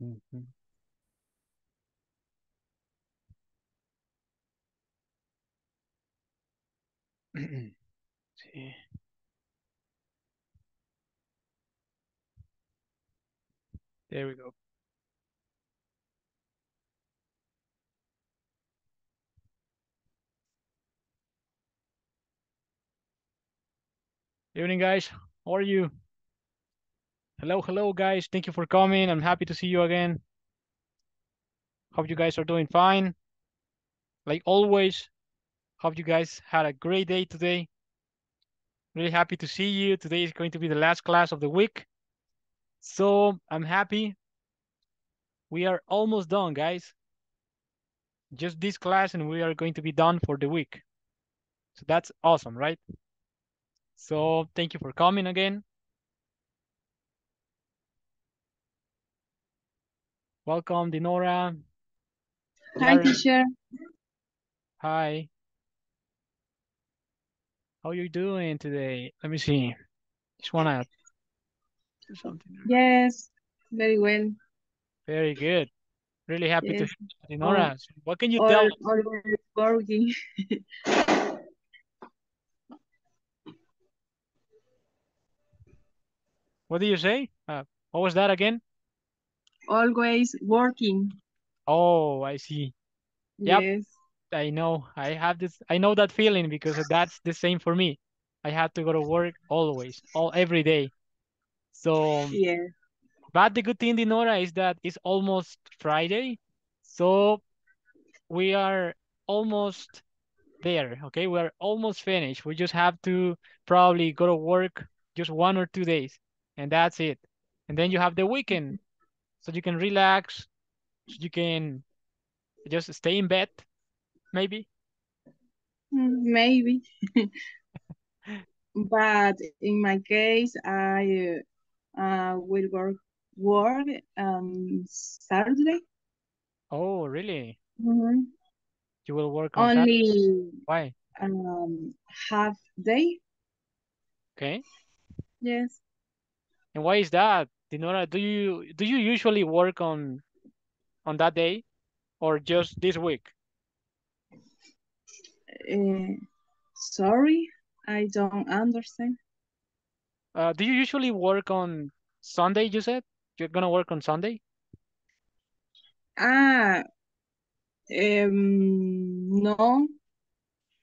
Ujú. Mm-hmm. Sí. There we go. Evening, guys. How are you? Hello, hello, guys. Thank you for coming. I'm happy to see you again. Hope you guys are doing fine. Like always, hope you guys had a great day today. Really happy to see you. Today is going to be the last class of the week. So I'm happy. We are almost done, guys. Just this class and we are going to be done for the week. So that's awesome, right? So thank you for coming again. Welcome, Dinora. Hi, teacher. Hi. How you doing today? Let me see. Just wanna do something. Yes, very well. Very good. Really happy to Yes. hear you, Dinora. What can you tell always working. What did you say? Uh, what was that again? Always working. Oh, I see. Yep. Yes. I know. I have this. I know that feeling because that's the same for me. I have to go to work always, all every day. So, Yeah. but the good thing, Dinora, is that it's almost Friday, so we are almost there. Okay, we are almost finished. We just have to probably go to work just one or two days, and that's it. And then you have the weekend, so you can relax, you can just stay in bed, maybe. Mm, Maybe. But in my case, I uh, will work work um Saturday. Oh, really? Mhm. You will work on Saturday? Only Why? um half day. Okay. Yes. And why is that? Dinora, do you do you usually work on on that day or just this week? Uh, sorry, I don't understand. Uh, do you usually work on Sunday, you said? You're gonna work on Sunday? Ah, um, no,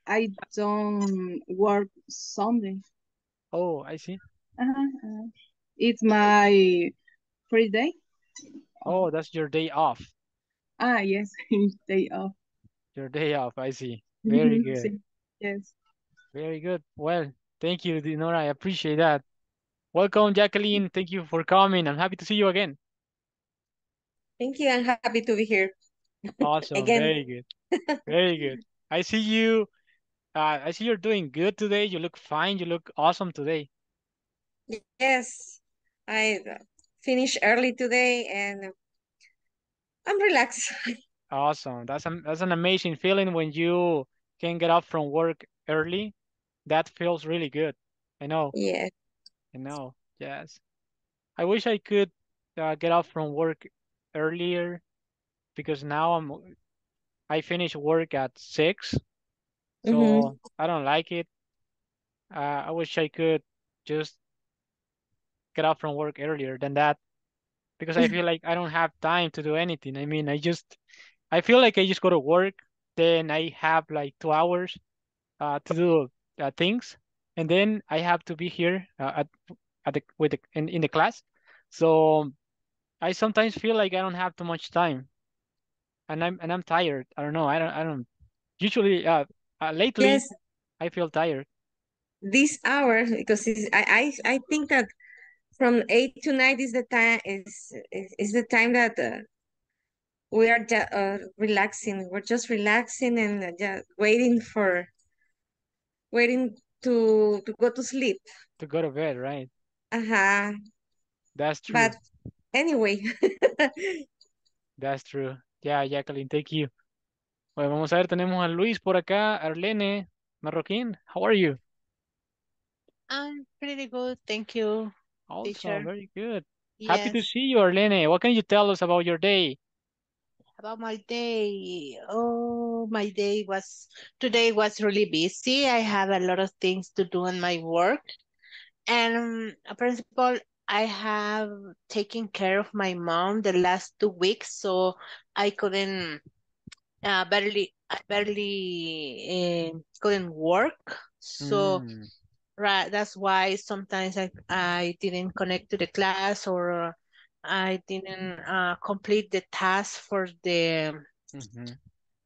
I don't work Sunday. Oh, I see. Uh-huh, uh, it's my free day. Oh, that's your day off. Ah, yes, day off. Your day off, I see. Very good. Yes. Very good. Well, thank you, Dinora. I appreciate that. Welcome, Jacqueline. Thank you for coming. I'm happy to see you again. Thank you. I'm happy to be here Awesome. again. Very good. Very good. I see you. Uh, I see you're doing good today. You look fine. You look awesome today. Yes, I finished early today and I'm relaxed. Awesome. That's an that's an amazing feeling when you can get up from work early. That feels really good. I know. Yeah. I know. Yes. I wish I could uh, get up from work earlier because now I'm I finish work at six, so Mm-hmm. I don't like it. Uh, I wish I could just get up from work earlier than that because I feel like I don't have time to do anything. I mean, I just I feel like I just go to work, then I have like two hours uh, to do uh, things, and then I have to be here uh, at at the with the in, in the class. So I sometimes feel like I don't have too much time, and I'm and I'm tired. I don't know. I don't I don't usually uh, uh lately Yes, I feel tired. this hour because I, I I think that from eight to nine is the time is is, is the time that uh, we are uh, relaxing. We're just relaxing and uh, just waiting for waiting to to go to sleep. to go to bed, right? Uh-huh. That's true. But anyway. That's true. Yeah, Jacqueline, thank you. Bueno, vamos a ver, tenemos a Luis por acá, Arlene Marroquín. How are you? I'm pretty good, thank you, Also, teacher. very good. Happy to see you, Arlene. What can you tell us about your day? about my day. Oh, my day was today was really busy. I have a lot of things to do in my work. And uh, principal, I have taken care of my mom the last two weeks, so I couldn't uh, barely I barely uh, couldn't work. So Mm, right, that's why sometimes I I didn't connect to the class or I didn't uh, complete the task for the mhm,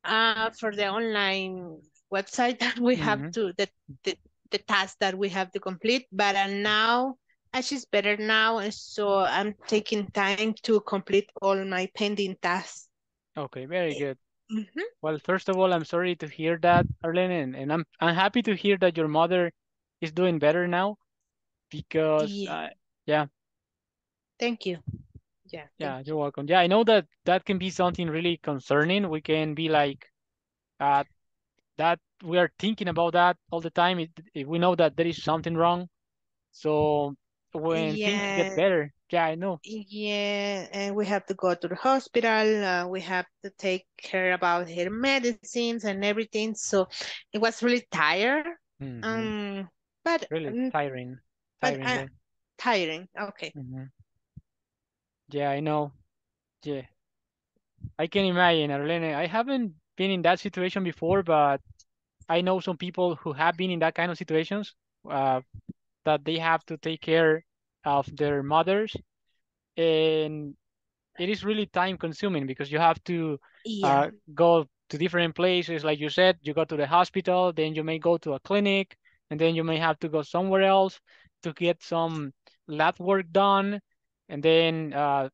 uh for the online website that we have mhm. to the the, the task that we have to complete. But uh, now uh, she's better now, and so I'm taking time to complete all my pending tasks. Okay, very good. Mhm. Well, first of all, I'm sorry to hear that, Arlene, and, and I'm I'm happy to hear that your mother is doing better now because Yeah, uh, yeah, thank you. Yeah, yeah, you're welcome. Yeah, I know that that can be something really concerning. We can be like uh that we are thinking about that all the time. It, it- we know that there is something wrong. So when things get better, yeah, I know. yeah, and we have to go to the hospital. Uh, we have to take care about her medicines and everything. So it was really tired. hmm Um, but Really tiring, but tiring uh, day. tiring. Okay. hmm Yeah, I know. Yeah, I can imagine, Arlene. I haven't been in that situation before, but I know some people who have been in that kind of situations, uh, that they have to take care of their mothers, and it is really time consuming because you have to Yeah. uh, go to different places. Like you said, you go to the hospital, then you may go to a clinic, and then you may have to go somewhere else to get some lab work done, and then uh,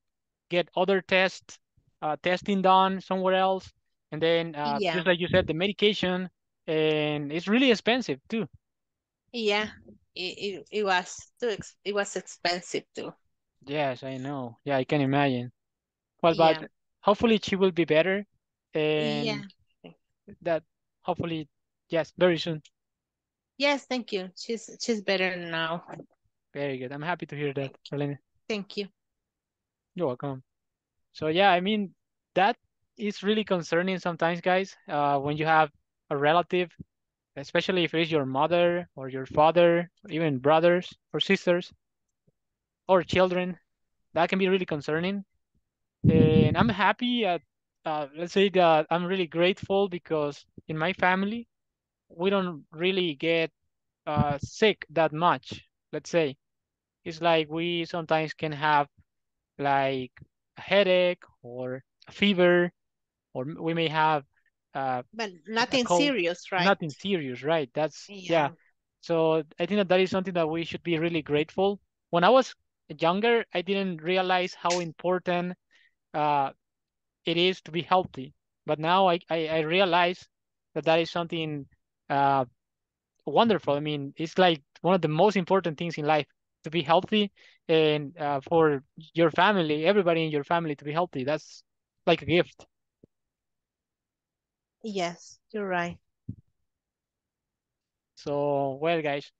get other tests, uh, testing done somewhere else, and then uh, Yeah. just like you said, the medication, and it's really expensive too. Yeah. It, it, it was too ex it was expensive too. Yes, I know. Yeah, I can imagine. Well, but hopefully she will be better, Yeah. and that hopefully, yes, very soon. Yes, thank you. She's she's better now. Very good. I'm happy to hear that, Arlene. Thank you. You're welcome. So yeah, I mean that is really concerning sometimes, guys. Uh, when you have a relative, especially if it is your mother or your father, or even brothers or sisters or children, that can be really concerning. And I'm happy at, uh, let's say that I'm really grateful because in my family, we don't really get uh, sick that much. Let's say it's like we sometimes can have like a headache or a fever, or we may have uh, But nothing serious, right? Nothing serious, right? That's yeah. Yeah. So I think that that is something that we should be really grateful. When I was younger, I didn't realize how important uh, it is to be healthy. But now I, I, I realize that that is something uh, wonderful. I mean, it's like one of the most important things in life to be healthy and uh, for your family, everybody in your family to be healthy. That's like a gift. Yes, you're right. So, well, guys,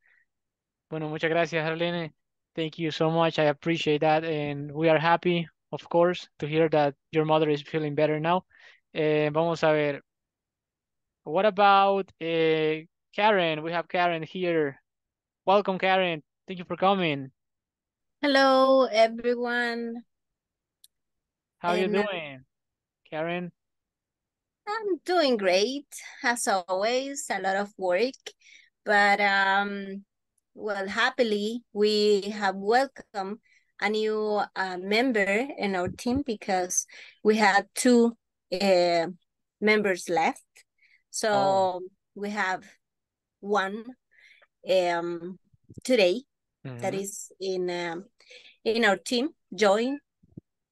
bueno, muchas gracias, Arlene. Thank you so much. I appreciate that. And we are happy, of course, to hear that your mother is feeling better now. Eh, vamos a ver. What about uh, Karen? We have Karen here. Welcome, Karen. Thank you for coming. Hello, everyone. How are you uh, doing, Karen? I'm doing great, as always, a lot of work, but um, well, happily, we have welcomed a new uh, member in our team because we had two uh, members left. So Oh. we have one um, today that Mhm. is in um, in our team, join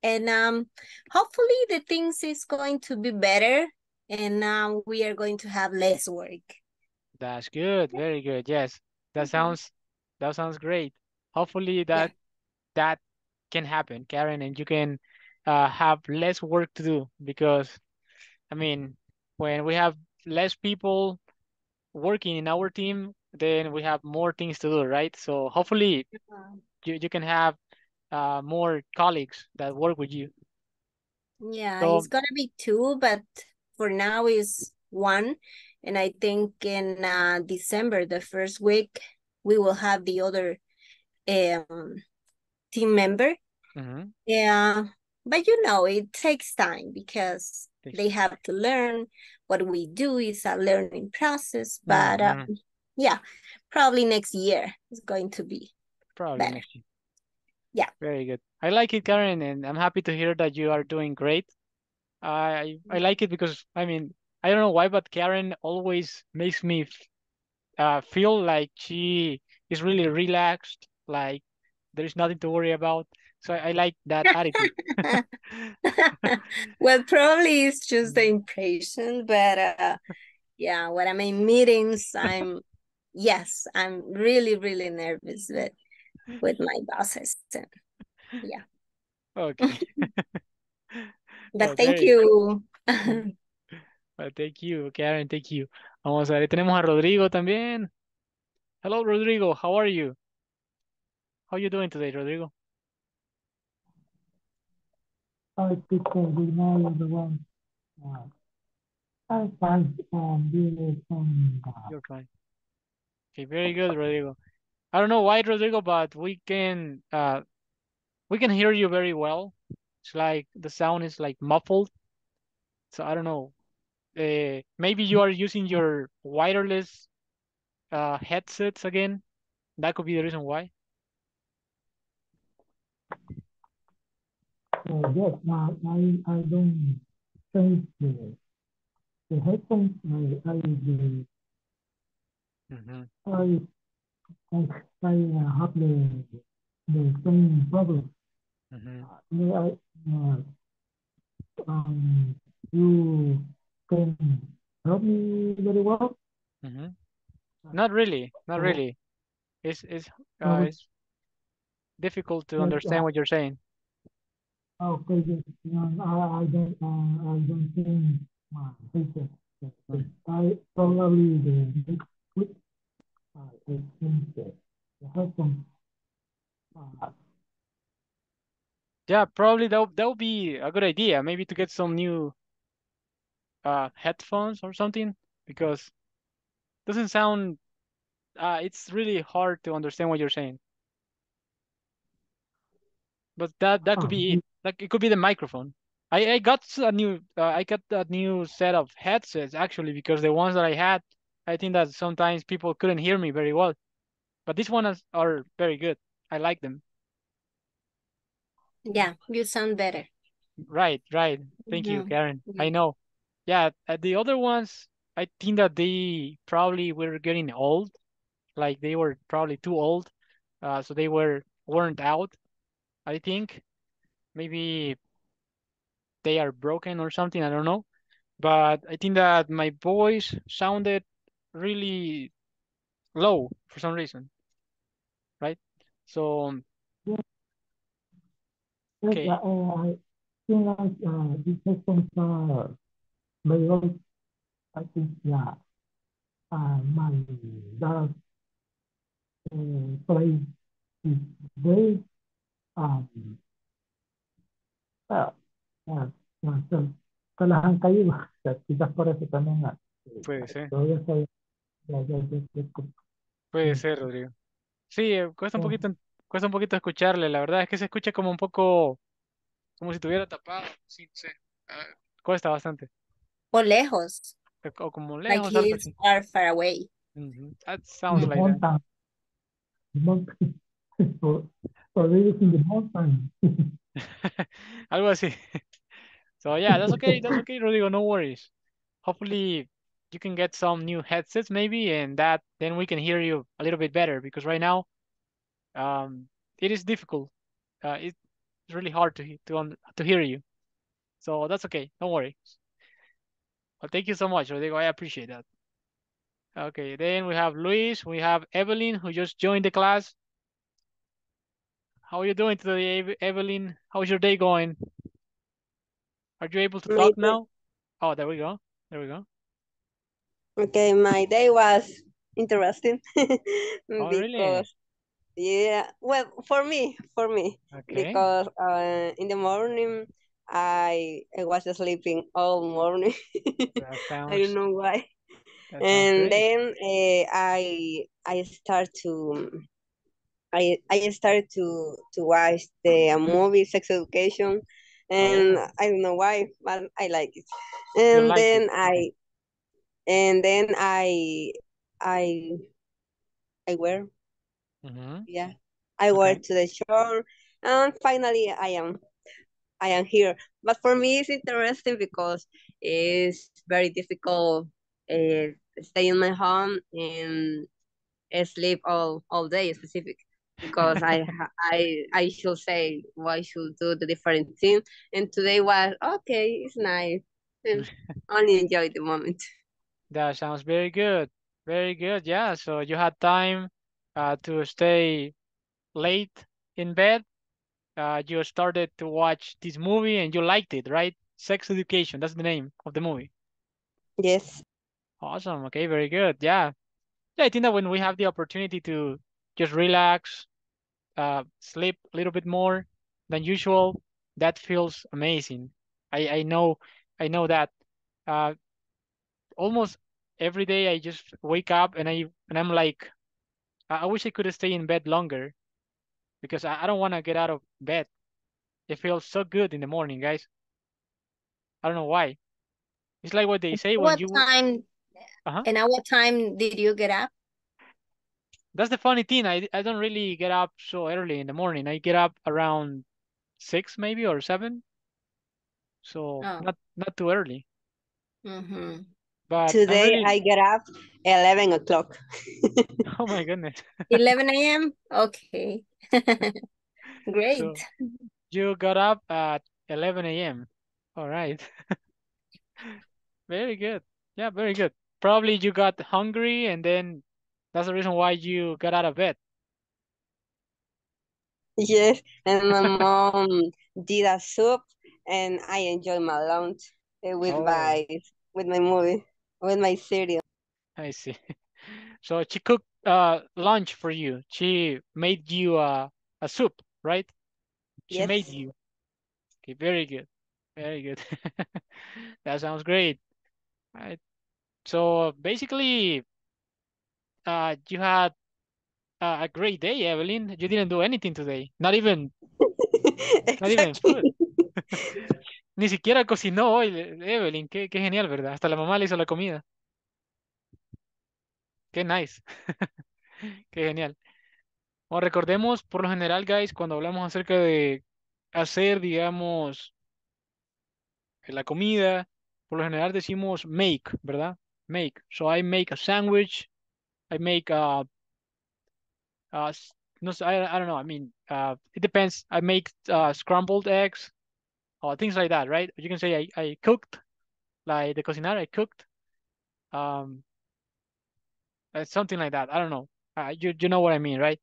and um hopefully the things is going to be better and now we are going to have less work That's good. Very good. Yes. That Mhm. sounds that sounds great. Hopefully yeah that that can happen, Karen, and you can uh, have less work to do because I mean, when we have less people working in our team, then we have more things to do, right? So hopefully you, you can have uh, more colleagues that work with you. Yeah, So- it's gonna be two, but for now is one. And I think in uh, December, the first week, we will have the other um, team member. Mhm. Yeah, but you know, it takes time because they have to learn. What we do is a learning process, but Mhm. um, yeah, probably next year is going to be. Probably better. next year. Yeah. Very good. I like it, Karen, and I'm happy to hear that you are doing great. I I like it because I mean I don't know why, but Karen always makes me uh, feel like she is really relaxed, like there is nothing to worry about. So I, like that attitude. well, probably it's just the impression, but uh, yeah, when I'm in meetings, I'm yes, I'm really, really nervous with with my bosses. and- Okay. But Oh, thank you. Well, thank you, Karen. Thank you. Vamos a ver, tenemos a Rodrigo también. Hello, Rodrigo. How are you? How are you doing today, Rodrigo? Hi, Peter. Good morning, everyone. Uh, I'm fine. Um, doing some, uh, You're fine. Okay, very good, Rodrigo. I don't know why, Rodrigo, but we can uh we can hear you very well. It's like the sound is like muffled. So I don't know. Uh, maybe you are using your wireless uh headsets again. That could be the reason why. Uh, yes, uh, I, I don't change the, the headphones. I, I, the, hmm I, I, I uh, have the, the same problem. hmm Uh, I, uh, um, you can help me very well. hmm Not really, not Oh. really. It's it's uh it's difficult to understand uh, what you're saying. Okay, yes, um, I, I don't, uh, I don't think my. Mm. I probably the next week, uh, I think the, the headphones. Uh, Yeah, probably that would- that would be a good idea. Maybe to get some new uh headphones or something because doesn't sound uh it's really hard to understand what you're saying. But that that could Oh, be it. Like it could be the microphone. I I got a new uh, I got a new set of headsets actually because the ones that I had I think that sometimes people couldn't hear me very well. But these ones are very good. I like them. Yeah, you sound better. Right, right. Thank you. Karen. I know. Yeah, uh, the other ones, I think that they probably were getting old. Like they were probably too old. Uh, so they were worn out, I think. Maybe they are broken or something, I don't know. But I think that my voice sounded really low for some reason, right? So, yes, Okay. uh, I think like, uh, these headphones are very old. I think, yeah, uh, my, that, uh, play is very, um, yeah, so, se las han caído. O sea, quizás por eso también, puede ser, estoy, ya, ya, ya, puede Mm. ser, Rodrigo. Sí, eh, cuesta un poquito, cuesta un poquito escucharle. La verdad es que se escucha como un poco, como si estuviera tapado. Sí, no sé. Ah, cuesta bastante. O lejos, O como like lejos, algo he's así. far, far away. Ujú. That sounds like that. mountain. The mountain. for living in the mountain. Algo así. So yeah, that's okay. That's okay, Rodrigo. No worries. Hopefully you can get some new headsets maybe, and that then we can hear you a little bit better because right now, um, it is difficult. Uh, it's really hard to to to hear you. So that's okay. Don't worry. Well, thank you so much, Rodrigo. I appreciate that. Okay, then we have Luis, we have Evelyn who just joined the class. How are you doing today, Eve- Evelyn? How's your day going? Are you able to talk now? Oh, there we go. There we go. Okay, my day was interesting Oh, really? because Yeah, well, for me, for me, Okay. because uh, in the morning I I was sleeping all morning. That I don't know why. that And then uh, I I start to I I started to to watch the movie Sex Education, and Oh, I don't know why, but I like it. And like then Okay. I and then I I I wear Mm-hmm. yeah I went Okay. to the shore, and finally I am I am here. But for me, it's interesting because it's very difficult uh, stay in my home and sleep all all day specific because I I I should say why should do the different thing and today was okay it's nice and only enjoy the moment That sounds very good. Very good. Yeah. So you had time uh, to stay late in bed. Uh, you started to watch this movie and you liked it, right? Sex Education. That's the name of the movie. yes Awesome. Okay. Very good. Yeah. Yeah. I think that when we have the opportunity to just relax, uh, sleep a little bit more than usual, that feels amazing. I I know I know that. Uh, almost every day I just wake up and I and I'm like, I, wish I could stay in bed longer because I, I don't want to get out of bed. It feels so good in the morning, guys. I don't know why. It's like what they say when What you. time Uh-huh. and at what time did you get up? That's the funny thing. I I don't really get up so early in the morning. I get up around six maybe or seven, so Oh. not not too early. Mm-hmm. But today really. I get up 11 o'clock Oh my goodness. 11 a.m. Okay. Great. So you got up at 11 a.m. All right. Very good. Yeah, very good. Probably you got hungry and then that's the reason why you got out of bed. yes and my mom did a soup and I enjoy my lunch uh, with Oh, my with my movie with my cereal I see. So she cooked uh lunch for you. She made you uh, a soup, right? She made you. Okay, very good. Very good. That sounds great. Right. So basically, uh, you had uh, a great day, Evelyn. You didn't do anything today. Not even, not even food. Ni siquiera cocinó hoy, Evelyn. Qué, qué genial, ¿verdad? Hasta la mamá le hizo la comida. Qué nice. Qué genial. Bueno, recordemos, por lo general, guys, cuando hablamos acerca de hacer, digamos, la comida, por lo general decimos make, ¿verdad? Make. So I make a sandwich. I make uh uh no I, I don't know. I mean, uh, it depends. I make uh, scrambled eggs or things like that, right? You can say I, I cooked, like the cocinar, I cooked. Um, uh, something like that. I don't know. Uh, you, you know what I mean, right?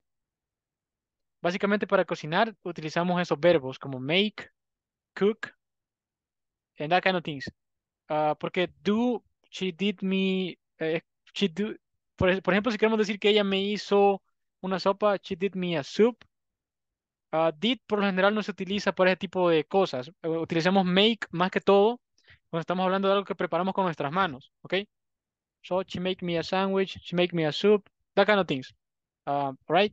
Básicamente para cocinar utilizamos esos verbos como make, cook, and that kind of things. Uh, porque do, she did me, eh, she do, por, ej- por ejemplo, si queremos decir que ella me hizo una sopa, she did me a soup. Uh, did por lo general no se utiliza para ese tipo de cosas. Eh, utilizamos make más que todo cuando estamos hablando de algo que preparamos con nuestras manos, ¿ok? So she make me a sandwich, she make me a soup, that kind of things. Uh, right?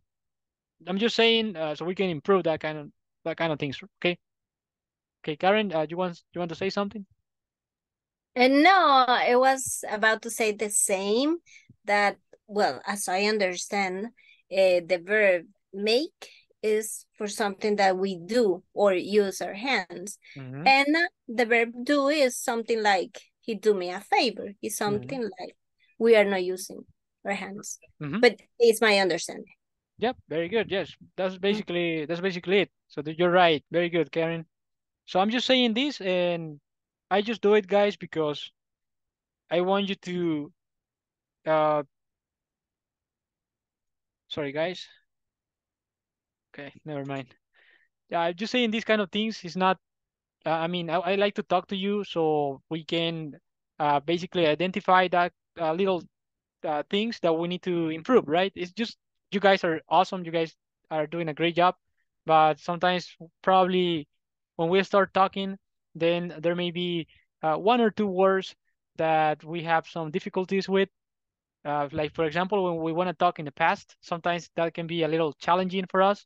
I'm just saying uh, so we can improve that kind of that kind of things. Okay. Okay, Karen, uh, you want you want to say something? And no, I was about to say the same that, well, as I understand, uh, the verb make is for something that we do or use our hands. Mhm. And the verb do is something like he do me a favor. It's something like we are not using our hands. Mhm. But it's my understanding. Yep, very good. Yes, that's basically that's basically it. So you're right. Very good, Karen. So I'm just saying this, and I just do it, guys, because I want you to. Uh, sorry, guys. Okay, never mind. Yeah, I'm just saying these kind of things is not. Uh, I mean, I, I like to talk to you so we can uh, basically identify that uh, little uh, things that we need to improve. Right? It's just you guys are awesome. You guys are doing a great job, but sometimes probably when we start talking, then there may be uh, one or two words that we have some difficulties with. Uh, like for example, when we want to talk in the past, sometimes that can be a little challenging for us.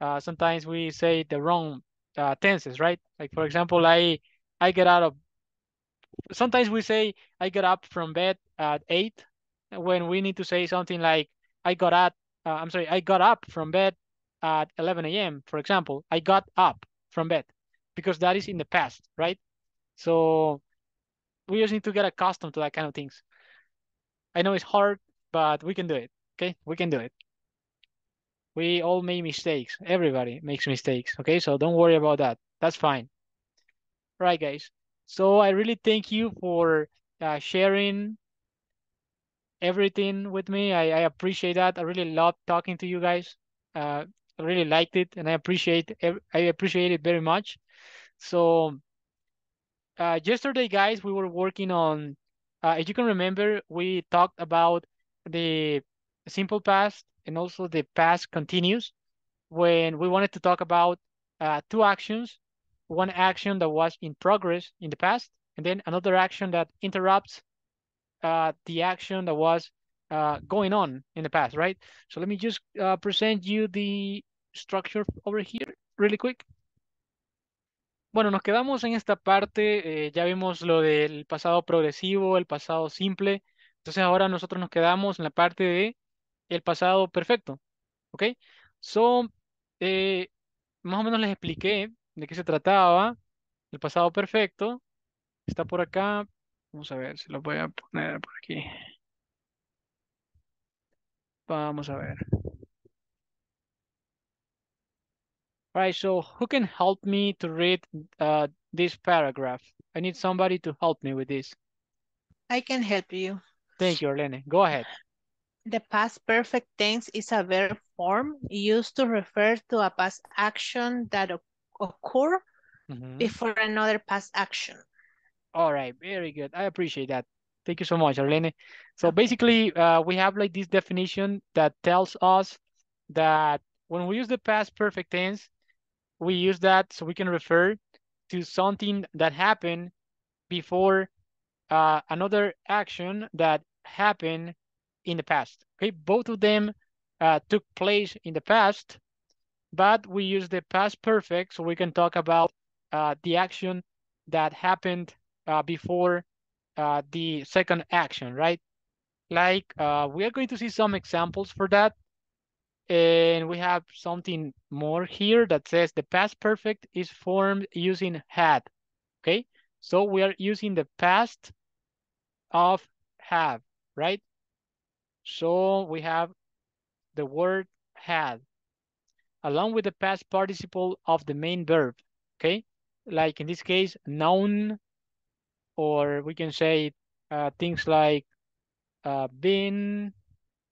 Uh, sometimes we say the wrong uh, tenses, right? Like for example, I I get out of. Sometimes we say I got up from bed at eight, when we need to say something like I got at. Uh, I'm sorry, I got up from bed at 11 a.m. For example, I got up from bed because that is in the past, right? So we just need to get accustomed to that kind of things. I know it's hard, but we can do it. Okay, we can do it. We all make mistakes. Everybody makes mistakes. Okay, so don't worry about that. That's fine. All right, guys. So I really thank you for uh, sharing everything with me. I, I appreciate that. I really love talking to you guys. Uh, I really liked it, and I appreciate I appreciate it very much. So uh, yesterday, guys, we were working on. Uh, as you can remember, we talked about the simple past and also the past continuous when we wanted to talk about uh, two actions, one action that was in progress in the past, and then another action that interrupts uh, the action that was uh, going on in the past, right? So let me just uh, present you the structure over here really quick. Bueno, nos quedamos en esta parte, eh, ya vimos lo del pasado progresivo, el pasado simple, entonces ahora nosotros nos quedamos en la parte de el pasado perfecto, ¿ok? So, eh, más o menos les expliqué de qué se trataba, el pasado perfecto, está por acá, vamos a ver si lo voy a poner por aquí. Vamos a ver. All right, so who can help me to read uh, this paragraph? I need somebody to help me with this. I can help you. Thank you, Arlene. Go ahead. The past perfect tense is a verb form used to refer to a past action that occur Mm -hmm. before another past action. All right, very good. I appreciate that. Thank you so much, Arlene. So basically, uh, we have like this definition that tells us that when we use the past perfect tense, we use that so we can refer to something that happened before uh, another action that happened in the past. Okay, both of them uh, took place in the past, but we use the past perfect so we can talk about uh, the action that happened uh, before uh, the second action, right? Like uh, we are going to see some examples for that. And we have something more here that says the past perfect is formed using had, okay? So we are using the past of have, right? So we have the word had along with the past participle of the main verb, okay? Like in this case, noun, or we can say uh, things like uh, been,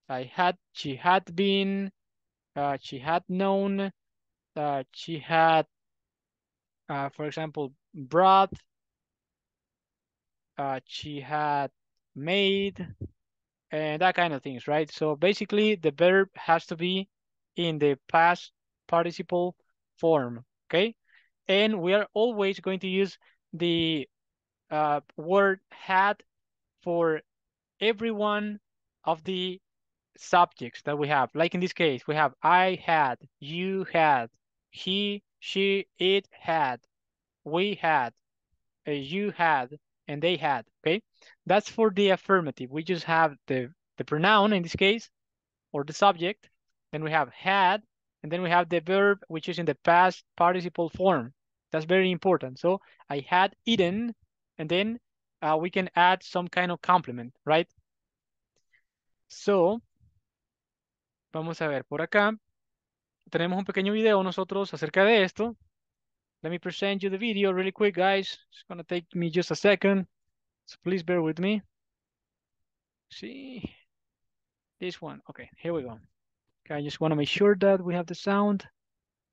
I had, she had been, she had known, uh, she had, uh, for example, brought, she had made, and that kind of things, right? So basically the verb has to be in the past participle form, okay? And we are always going to use the uh, word had for every one of the subjects that we have. Like in this case, we have I had, you had, he, she, it had, we had, uh, you had, and they had, okay? That's for the affirmative. We just have the, the pronoun in this case, or the subject. Then we have had, and then we have the verb, which is in the past participle form. That's very important. So I had eaten, and then uh, we can add some kind of complement, right? So, vamos a ver por acá. Tenemos un pequeño video nosotros acerca de esto. Let me present you the video really quick, guys. It's gonna take me just a second. So please bear with me. See this one. Okay, here we go. Okay, I just want to make sure that we have the sound.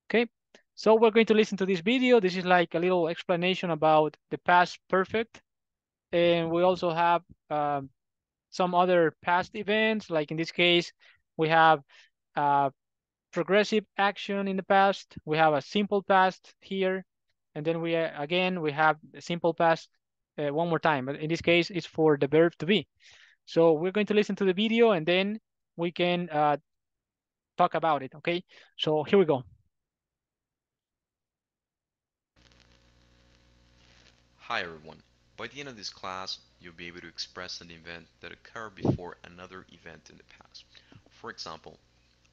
Okay, so we're going to listen to this video. This is like a little explanation about the past perfect. And we also have um, some other past events, like in this case, we have uh, progressive action in the past. We have a simple past here. And then we, uh, again, we have a simple past uh, one more time. But in this case, it's for the verb to be. So we're going to listen to the video and then we can uh, talk about it, okay? So here we go. Hi everyone. By the end of this class, you'll be able to express an event that occurred before another event in the past. For example,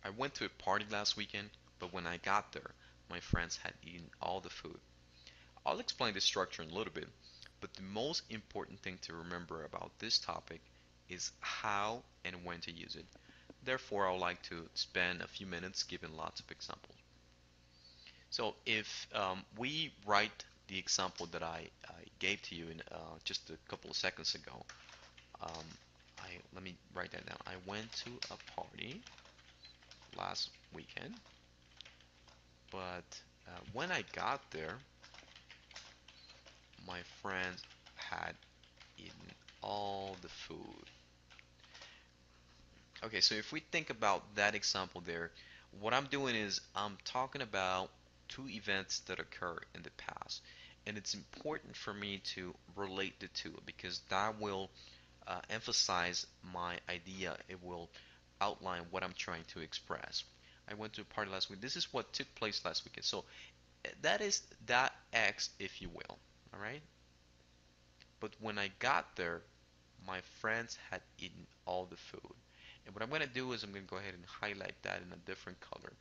I went to a party last weekend, but when I got there, my friends had eaten all the food. I'll explain the structure in a little bit, but the most important thing to remember about this topic is how and when to use it. Therefore, I would like to spend a few minutes giving lots of examples. So if um, we write the example that I, I gave to you in uh, just a couple of seconds ago, um, I let me write that down. I went to a party last weekend, but uh, when I got there, my friends had eaten all the food. Okay, so if we think about that example there, what I'm doing is I'm talking about two events that occur in the past. And it's important for me to relate the two because that will uh, emphasize my idea. It will outline what I'm trying to express. I went to a party last week. This is what took place last weekend. So eh, that is that X, if you will. All right. But when I got there, my friends had eaten all the food. And what I'm going to do is I'm going to go ahead and highlight that in a different color.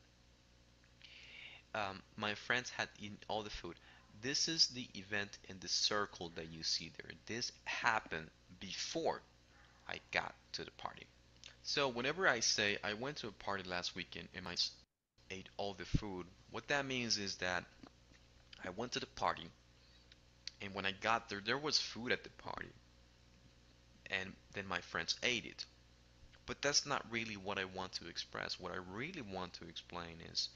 Um, my friends had eaten all the food. This is the event in the circle that you see there. This happened before I got to the party. So whenever I say I went to a party last weekend and I ate all the food, what that means is that I went to the party and when I got there, there was food at the party. And then my friends ate it. But that's not really what I want to express. What I really want to explain is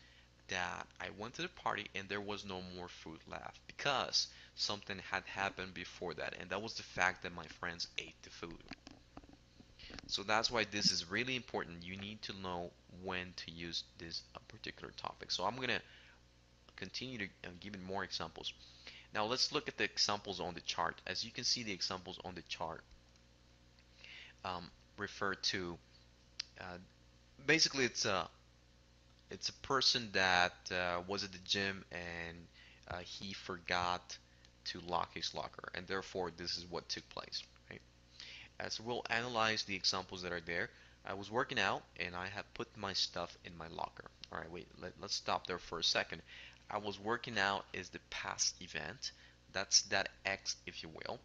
that I went to the party and there was no more food left because something had happened before that, and that was the fact that my friends ate the food. So that's why this is really important. You need to know when to use this uh, particular topic. So I'm going to continue to uh, give it more examples. Now let's look at the examples on the chart. As you can see, the examples on the chart um, refer to uh, basically it's a it's a person that uh, was at the gym and uh, he forgot to lock his locker and therefore this is what took place right? So we'll analyze the examples that are there I was working out and I have put my stuff in my locker. All right wait let, let's stop there for a second. I was working out is the past event. That's that X if you will.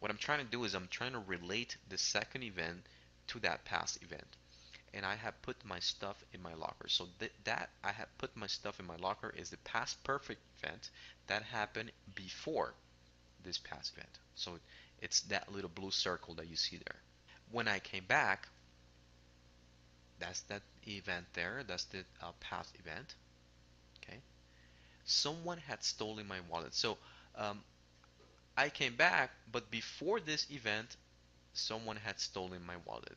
What I'm trying to do is I'm trying to relate the second event to that past event. And I have put my stuff in my locker. So th that I have put my stuff in my locker is the past perfect event that happened before this past event. So it's that little blue circle that you see there. When I came back, that's that event there. That's the uh, past event. Okay. Someone had stolen my wallet. So um, I came back, but before this event, someone had stolen my wallet.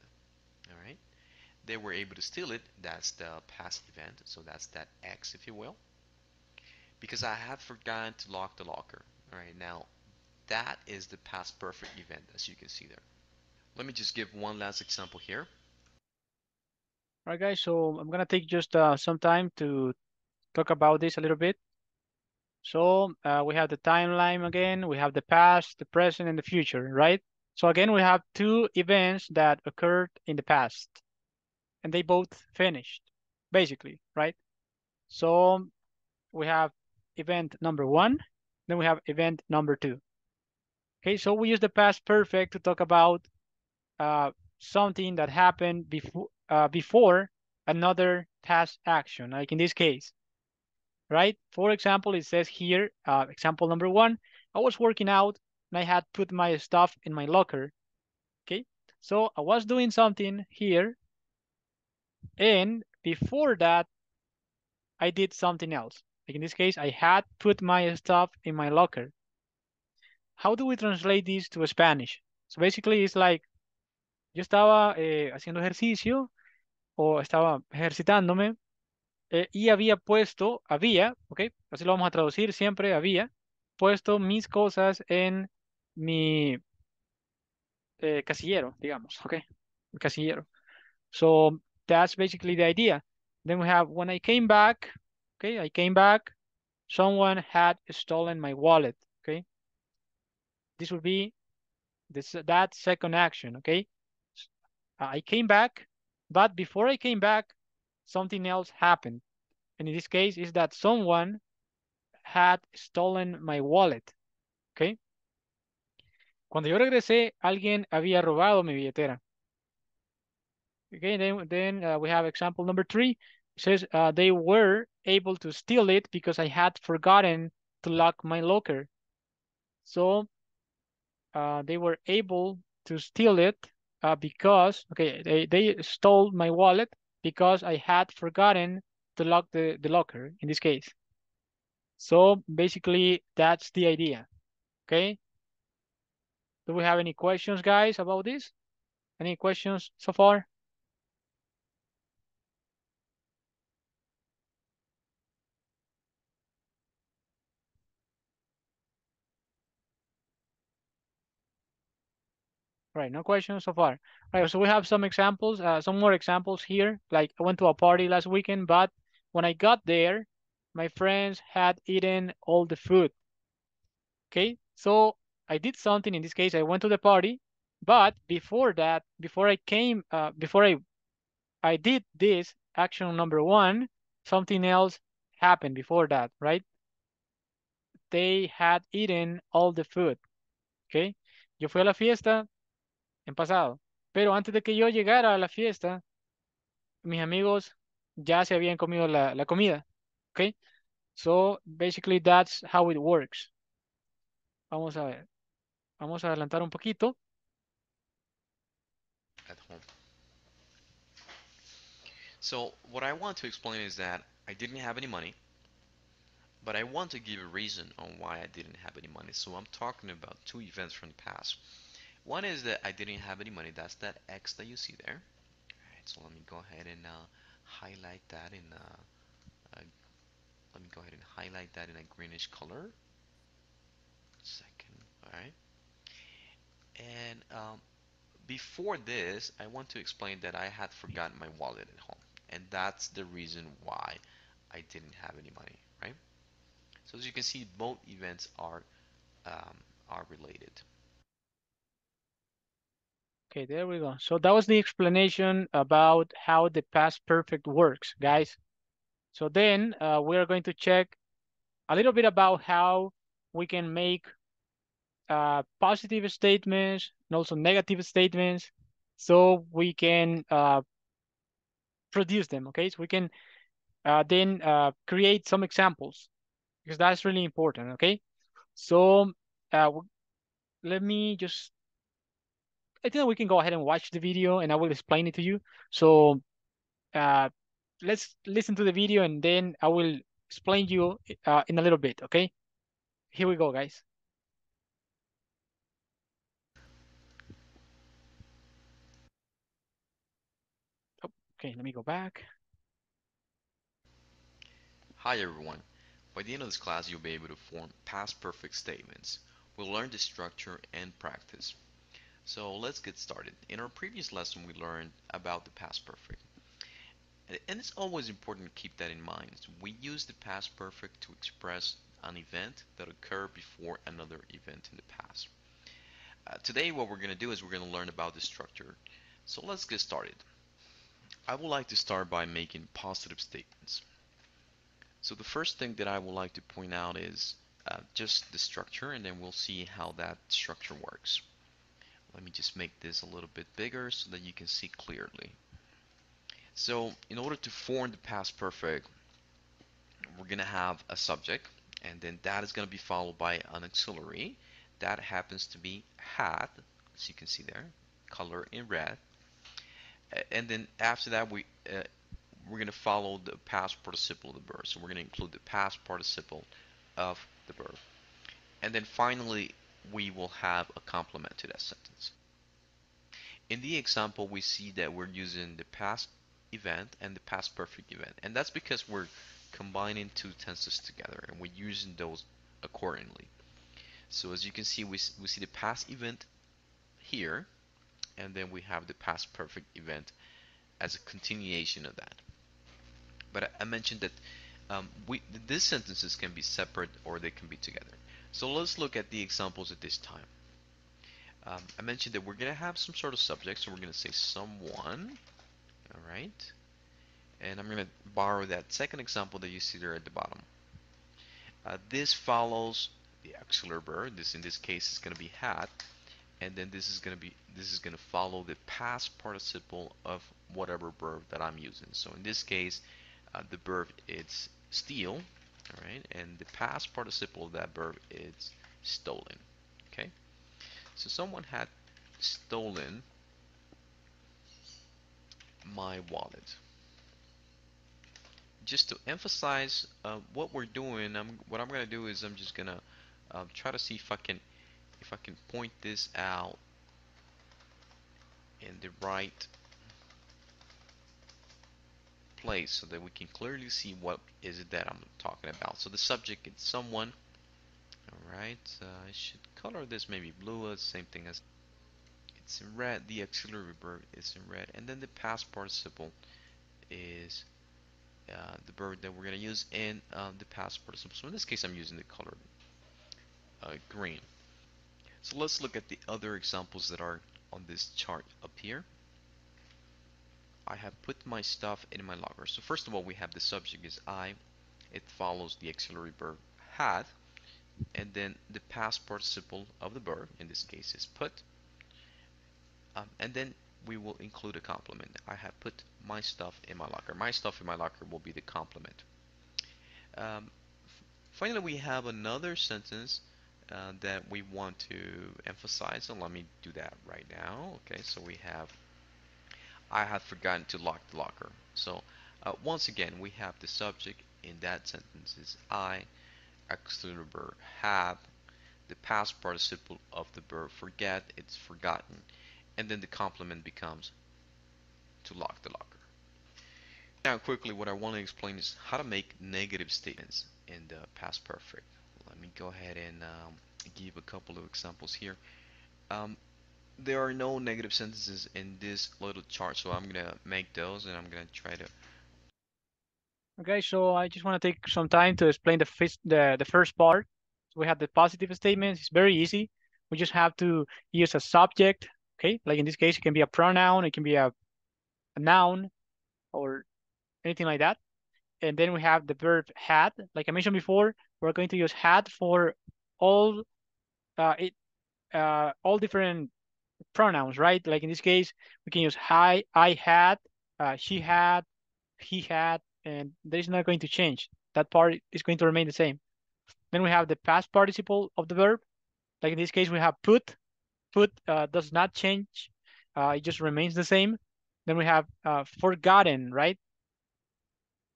All right they were able to steal it that's the past event so that's that X if you will because I had forgotten to lock the locker alright now that is the past perfect event as you can see there let me just give one last example here Alright guys so I'm gonna take just uh, some time to talk about this a little bit so uh, we have the timeline again we have the past the present and the future right so again we have two events that occurred in the past and they both finished, basically, right? So we have event number one, then we have event number two. Okay, so we use the past perfect to talk about uh, something that happened before uh, before another task action, like in this case, right? For example, it says here, uh, example number one, I was working out and I had put my stuff in my locker. Okay, so I was doing something here and before that, I did something else. Like in this case, I had put my stuff in my locker. How do we translate this to Spanish? So basically it's like, yo estaba eh, haciendo ejercicio o estaba ejercitándome eh, y había puesto, había, ok, así lo vamos a traducir siempre, había puesto mis cosas en mi eh, casillero, digamos, ok, casillero. So that's basically the idea. Then we have when I came back, okay, I came back, someone had stolen my wallet. This would be this that second action, okay. I came back, but before I came back, something else happened. And in this case is that someone had stolen my wallet, okay. Cuando yo regresé, alguien había robado mi billetera. Okay, then, then uh, we have example number three. It says uh, they were able to steal it because I had forgotten to lock my locker. So uh, they were able to steal it uh, because, okay, they, they stole my wallet because I had forgotten to lock the, the locker in this case. So basically that's the idea, okay? Do we have any questions, guys, about this? Any questions so far? Right, no questions so far. Right, so we have some examples, uh, some more examples here. Like I went to a party last weekend, but when I got there, my friends had eaten all the food. Okay, so I did something. In this case, I went to the party, but before that, before I came, uh, before I, I did this action number one, something else happened before that, right? They had eaten all the food. Okay, yo fui a la fiesta, en pasado. Pero antes de que yo llegara a la fiesta, mis amigos ya se habían comido la, la comida. Okay? So basically that's how it works. Vamos a ver. Vamos a adelantar un poquito. At home. So what I want to explain is that I didn't have any money, but I want to give a reason on why I didn't have any money. So I'm talking about two events from the past. One is that I didn't have any money. That's that X that you see there. All right, so let me go ahead and uh, highlight that in uh, uh, let me go ahead and highlight that in a greenish color. Second, all right. And um, before this, I want to explain that I had forgotten my wallet at home, and that's the reason why I didn't have any money, right? So as you can see, both events are um, are related. Okay, there we go. So that was the explanation about how the past perfect works, guys. So then uh, we're going to check a little bit about how we can make uh, positive statements and also negative statements so we can uh, produce them, okay? So we can uh, then uh, create some examples because that's really important, okay? So uh, let me just I think we can go ahead and watch the video and I will explain it to you. So uh, let's listen to the video and then I will explain you uh, in a little bit, okay? Here we go, guys. Okay, let me go back. Hi everyone. By the end of this class, you'll be able to form past perfect statements. We'll learn the structure and practice. So let's get started. In our previous lesson, we learned about the past perfect. And it's always important to keep that in mind. We use the past perfect to express an event that occurred before another event in the past. Uh, today, what we're going to do is we're going to learn about the structure. So let's get started. I would like to start by making positive statements. So the first thing that I would like to point out is uh, just the structure, and then we'll see how that structure works. Let me just make this a little bit bigger so that you can see clearly. So in order to form the past perfect, we're going to have a subject and then that is going to be followed by an auxiliary. That happens to be had, as you can see there, color in red. And then after that, we uh, we're going to follow the past participle of the verb. So we're going to include the past participle of the verb. And then finally, we will have a complement to that sentence. In the example, we see that we're using the past event and the past perfect event. And that's because we're combining two tenses together and we're using those accordingly. So as you can see, we, we see the past event here, and then we have the past perfect event as a continuation of that. But I, I mentioned that um, we, these sentences can be separate or they can be together. So let's look at the examples at this time. Um, I mentioned that we're going to have some sort of subject, so we're going to say someone, all right? And I'm going to borrow that second example that you see there at the bottom. Uh, this follows the auxiliary verb. This in this case is going to be had, and then this is going to be this is going to follow the past participle of whatever verb that I'm using. So in this case, uh, the verb is steal, right, and the past participle of that verb is stolen. Okay, so someone had stolen my wallet just to emphasize uh, what we're doing, I'm, what I'm gonna do is I'm just gonna uh, try to see if I can if I can point this out in the right place so that we can clearly see what is it that I'm talking about. So the subject is someone. All right, uh, I should color this maybe blue. It's same thing as it's in red. The auxiliary verb is in red, and then the past participle is uh, the verb that we're going to use in uh, the past participle. So in this case, I'm using the color uh, green. So let's look at the other examples that are on this chart up here. I have put my stuff in my locker. So first of all, we have the subject is I. It follows the auxiliary verb had. And then the past participle of the verb, in this case, is put. Um, and then we will include a complement. I have put my stuff in my locker. My stuff in my locker will be the complement. Um, finally, we have another sentence uh, that we want to emphasize, and let me do that right now. Okay, so we have I had forgotten to lock the locker. So uh, once again, we have the subject in that sentence is I, auxiliary verb have, the past participle of the verb forget, it's forgotten, and then the complement becomes to lock the locker. Now quickly what I want to explain is how to make negative statements in the past perfect. Let me go ahead and um, give a couple of examples here. Um, there are no negative sentences in this little chart so I'm gonna make those and I'm gonna try to Okay, so I just want to take some time to explain the, first the, the first part. We have the positive statements. It's very easy. We just have to use a subject Okay, like in this case, it can be a pronoun, it can be a, a noun, or anything like that. And then we have the verb had. Like I mentioned before, we're going to use had for all uh, it uh, all different pronouns, right? Like in this case, we can use I, I had, uh, she had, he had, and that is not going to change. That part is going to remain the same. Then we have the past participle of the verb. Like in this case, we have put, put uh, does not change. Uh, it just remains the same. Then we have uh, forgotten, right?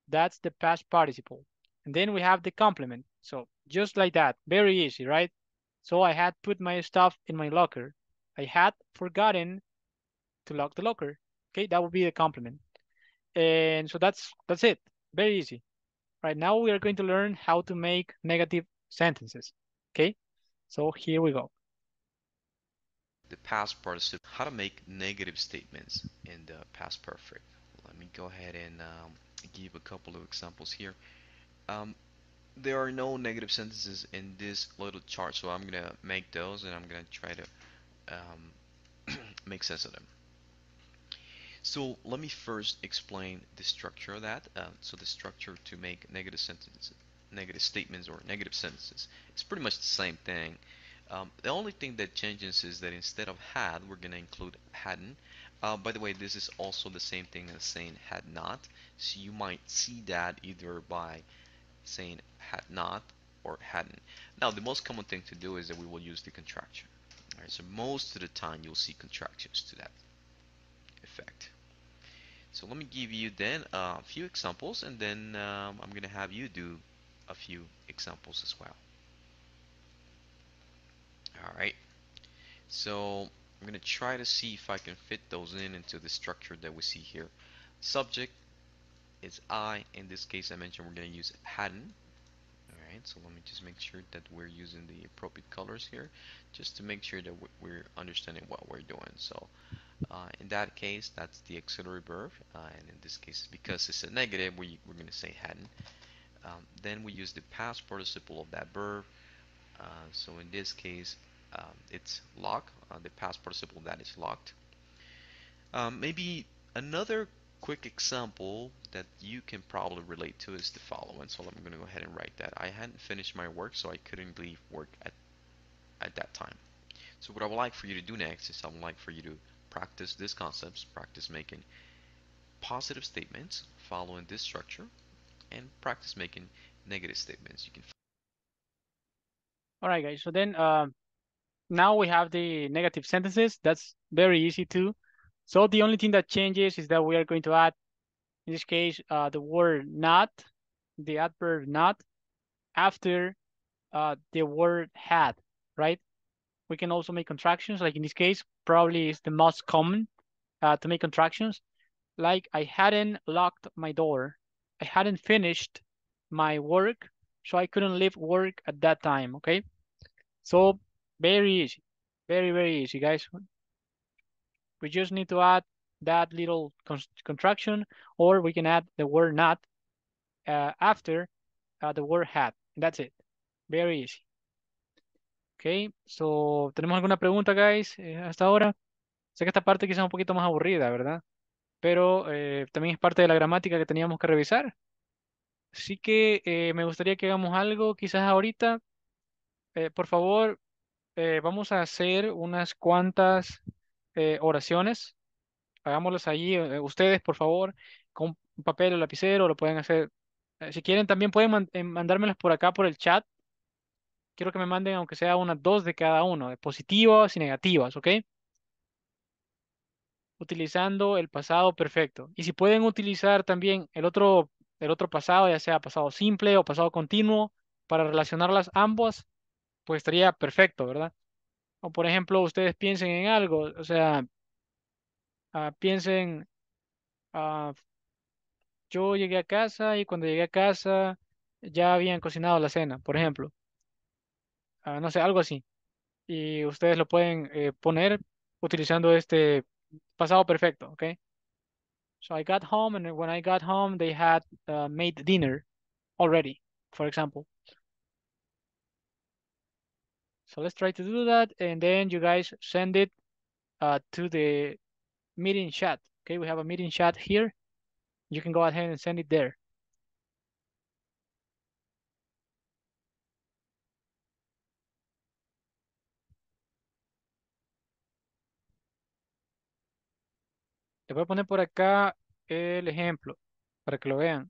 That's the past participle. And then we have the complement. So just like that, very easy, right? So I had put my stuff in my locker. I had forgotten to lock the locker. Okay, that would be the complement. And so that's that's it. Very easy. Right now we are going to learn how to make negative sentences. Okay, so here we go the past participle, how to make negative statements in the past perfect. Let me go ahead and um, give a couple of examples here. Um, there are no negative sentences in this little chart, so I'm gonna make those and I'm gonna try to um, make sense of them. So let me first explain the structure of that. Uh, so the structure to make negative sentences, negative statements or negative sentences, it's pretty much the same thing. Um, the only thing that changes is that instead of had, we're going to include hadn't. Uh, by the way, this is also the same thing as saying had not. So you might see that either by saying had not or hadn't. Now, the most common thing to do is that we will use the contraction. Right, so most of the time you'll see contractions to that effect. So let me give you then a few examples and then um, I'm going to have you do a few examples as well. Alright, so I'm going to try to see if I can fit those in into the structure that we see here. Subject is I. In this case, I mentioned we're going to use hadn't. So let me just make sure that we're using the appropriate colors here, just to make sure that we're understanding what we're doing. So uh, in that case, that's the auxiliary verb, uh, and in this case, because it's a negative, we, we're going to say hadn't. Um, then we use the past participle of that verb. Uh, so in this case, um, it's lock. Uh, the past participle that is locked. Um, maybe another quick example that you can probably relate to is the following. So I'm going to go ahead and write that. I hadn't finished my work, so I couldn't leave work at, at that time. So what I would like for you to do next is I would like for you to practice these concepts, practice making positive statements following this structure, and practice making negative statements. You can. All right, guys. So then uh, now we have the negative sentences. That's very easy too. So the only thing that changes is that we are going to add, in this case, uh, the word not, the adverb not, after uh, the word had, right? We can also make contractions, like in this case, probably is the most common uh, to make contractions. Like I hadn't locked my door. I hadn't finished my work, so I couldn't leave work at that time, okay? So very easy, very, very easy, guys. We just need to add that little contraction, or we can add the word not uh, after uh, the word had. That's it. Very easy. Okay, so, ¿tenemos alguna pregunta, guys, eh, hasta ahora? Sé que esta parte quizás es un poquito más aburrida, ¿verdad? Pero eh, también es parte de la gramática que teníamos que revisar. Así que eh, me gustaría que hagamos algo quizás ahorita. por favor, vamos a hacer unas cuantas eh, oraciones. Hagámoslas allí eh, ustedes, por favor, con papel o lapicero, lo pueden hacer. Eh, si quieren, también pueden mandármelas por acá, por el chat. Quiero que me manden, aunque sea unas dos de cada uno, de positivas y negativas, ¿ok? Utilizando el pasado perfecto. Y si pueden utilizar también el otro, el otro pasado, ya sea pasado simple o pasado continuo, para relacionarlas ambas, pues estaría perfecto, ¿verdad? O por ejemplo, ustedes piensen en algo, o sea, uh, piensen, uh, yo llegué a casa y cuando llegué a casa ya habían cocinado la cena, por ejemplo. Uh, no sé, algo así. Y ustedes lo pueden eh, poner utilizando este pasado perfecto, ¿ok? So I got home and when I got home they had uh, made dinner already, for example. So let's try to do that. And then you guys send it uh, to the meeting chat. Okay, we have a meeting chat here. You can go ahead and send it there. Le voy a poner por acá el ejemplo para que lo vean.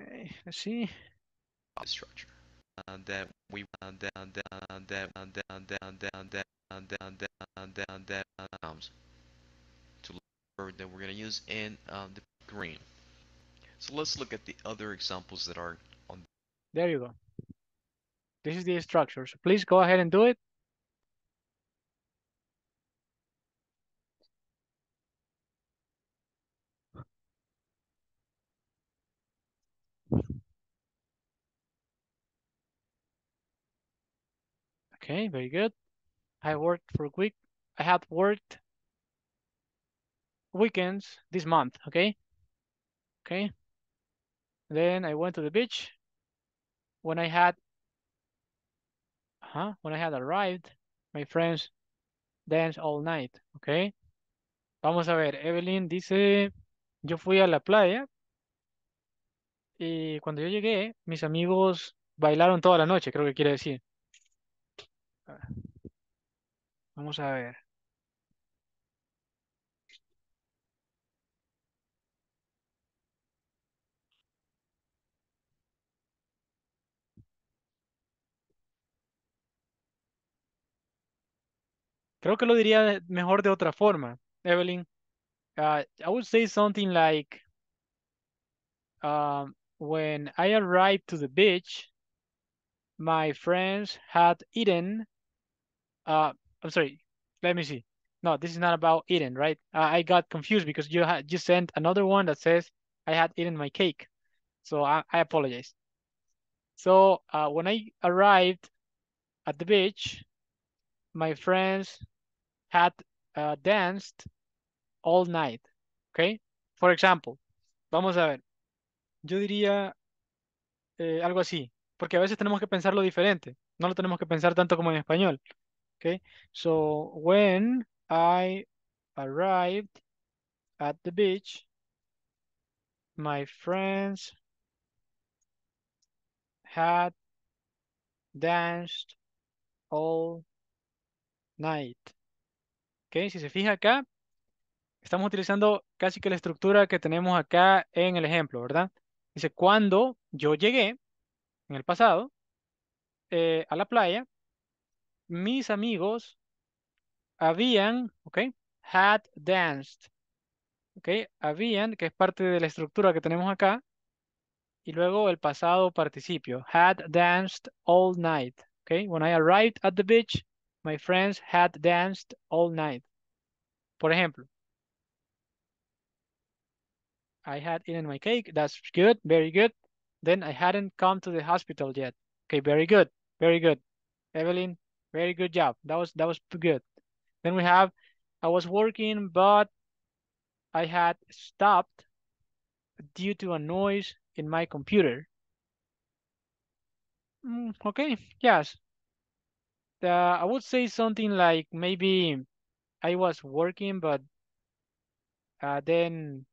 Okay, let's see. Structure that we uh, that that that that that that that that comes to lower that we're going to use in the green. So let's look at the other examples that are on. There you go. This is the structure. So please go ahead and do it. Okay, very good. I mm. worked for a week. I had worked weekends this month, okay? Okay. Then I went to the beach. When I had, huh? When I had arrived, my friends danced all night, okay? Vamos a ver, Evelyn dice, yo fui a la playa y cuando yo llegué, mis amigos bailaron toda la noche, creo que quiere decir. Vamos a ver. Creo que lo diría mejor de otra forma, Evelyn. Uh, I would say something like, um, when I arrived to the beach, my friends had eaten. Uh, I'm sorry. Let me see. No, this is not about eating, right? Uh, I got confused because you had you sent another one that says I had eaten my cake, so I, I apologize. So uh, when I arrived at the beach, my friends had uh, danced all night. Okay. For example, vamos a ver. Yo diría eh, algo así, porque a veces tenemos que pensarlo diferente. No lo tenemos que pensar tanto como en español. Okay. So when I arrived at the beach, my friends had danced all night. Ok, si se fija acá, estamos utilizando casi que la estructura que tenemos acá en el ejemplo, ¿verdad? Dice, cuando yo llegué, en el pasado, eh, a la playa, mis amigos habían, ok, had danced, ok, habían, que es parte de la estructura que tenemos acá, y luego el pasado participio, had danced all night, ok, when I arrived at the beach, my friends had danced all night. Por ejemplo, I had eaten my cake. That's good. Very good. Then I hadn't come to the hospital yet. Okay, very good. Very good. Evelyn, very good job. That was that was good. Then we have I was working, but I had stopped due to a noise in my computer. Mm, okay, yes. Uh, I would say something like maybe I was working, but uh, then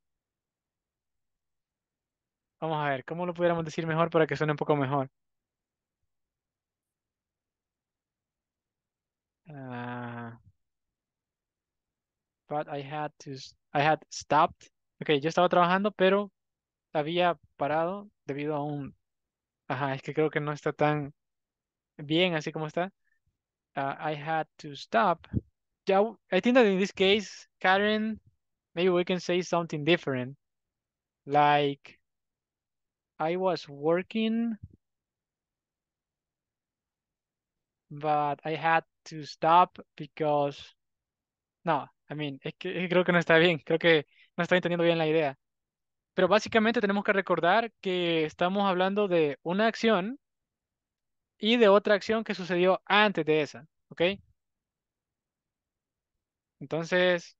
Vamos a ver, ¿cómo lo pudiéramos decir mejor para que suene un poco mejor? Ah, but I had to, I had stopped. Ok, yo estaba trabajando, pero había parado debido a un... Ajá, es que creo que no está tan bien así como está. Ah, I had to stop. Yeah, I think that in this case, Karen, maybe we can say something different. Like, I was working, but I had to stop because No, I mean, es que, creo que no está bien, creo que no está entendiendo bien la idea. Pero básicamente tenemos que recordar que estamos hablando de una acción y de otra acción que sucedió antes de esa, ¿ok? Entonces,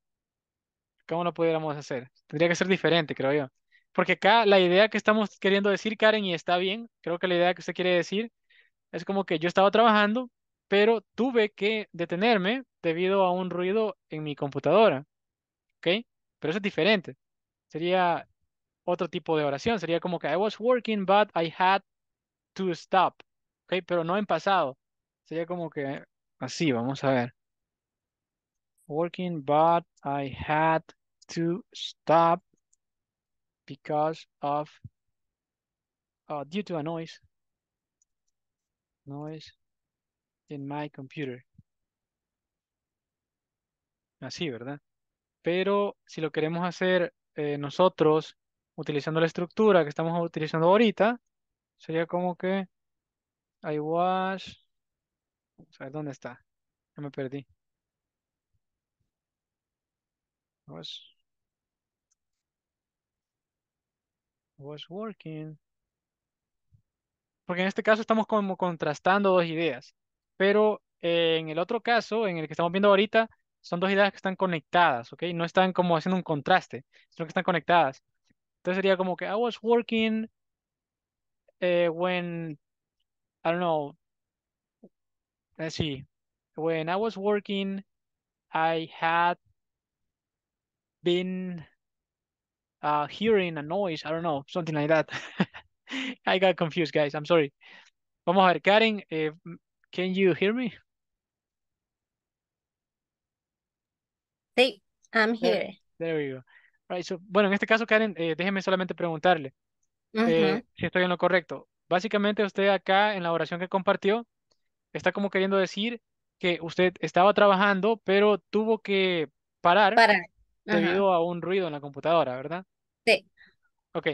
¿cómo lo pudiéramos hacer? Tendría que ser diferente, creo yo. Porque acá la idea que estamos queriendo decir, Karen, y está bien, creo que la idea que usted quiere decir es como que yo estaba trabajando, pero tuve que detenerme debido a un ruido en mi computadora, ¿ok? Pero eso es diferente. Sería otro tipo de oración. Sería como que I was working, but I had to stop. ¿Ok? Pero no en pasado. Sería como que así, vamos a ver. Working, but I had to stop because of, uh, due to a noise. Noise in my computer. Así, ¿verdad? Pero si lo queremos hacer eh, nosotros utilizando la estructura que estamos utilizando ahorita, sería como que I was... Vamos a ver dónde está. Ya me perdí. was was working. Porque en este caso estamos como contrastando dos ideas. Pero eh, en el otro caso, en el que estamos viendo ahorita, son dos ideas que están conectadas, ¿ok? No están como haciendo un contraste, sino que están conectadas. Entonces sería como que I was working eh, when, I don't know, let's see, when I was working, I had been uh, hearing a noise, I don't know, something like that. I got confused, guys, I'm sorry. Vamos a ver, Karen, eh, can you hear me? Sí, I'm There, here. there we go. Right, so, bueno, en este caso, Karen, eh, déjeme solamente preguntarle eh, si estoy en lo correcto. Básicamente, usted acá en la oración que compartió está como queriendo decir que usted estaba trabajando, pero tuvo que parar debido a un ruido en la computadora, ¿verdad? Sí. Ok,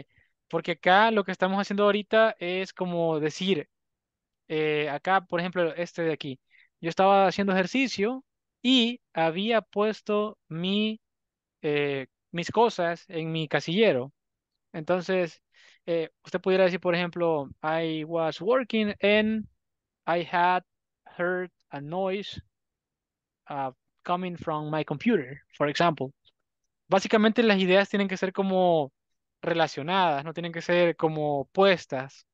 porque acá lo que estamos haciendo ahorita es como decir, eh, acá, por ejemplo, este de aquí, yo estaba haciendo ejercicio y había puesto mi, eh, mis cosas en mi casillero. Entonces, eh, usted pudiera decir, por ejemplo, I was working and I had heard a noise uh, coming from my computer, for example. Básicamente las ideas tienen que ser como relacionadas, no tienen que ser como puestas,